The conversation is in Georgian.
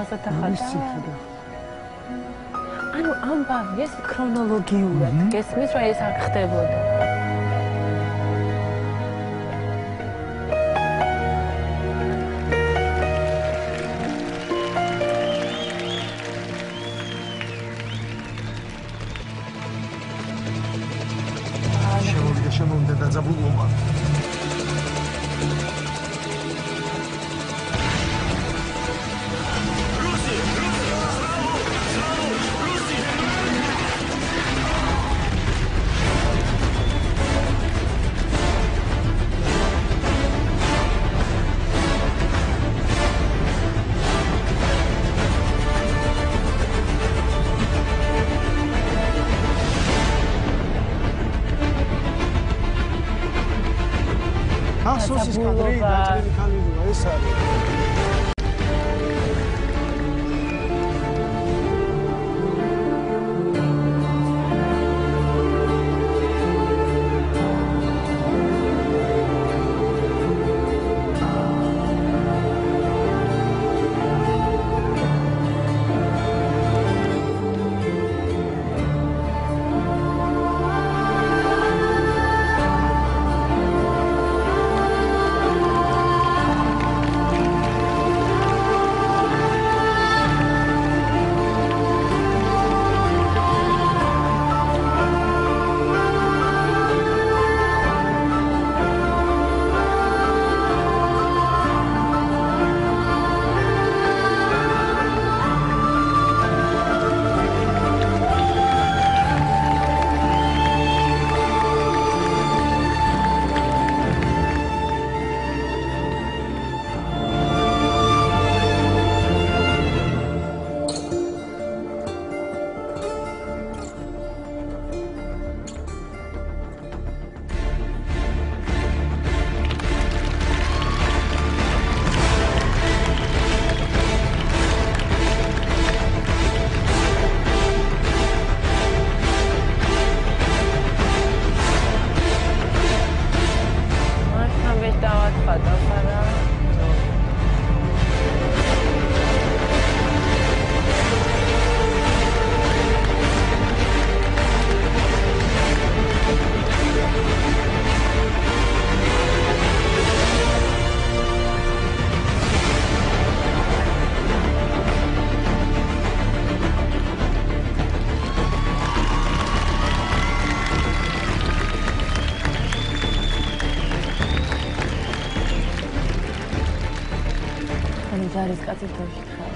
ასეთ ახალ. ანუ ამბავი ეს ქრონოლოგიურად გესმის რა ეს არ ხდებოდა. Sus escadrilla, tiene cálido, esa. ჯარისკაცის თავში ხარ.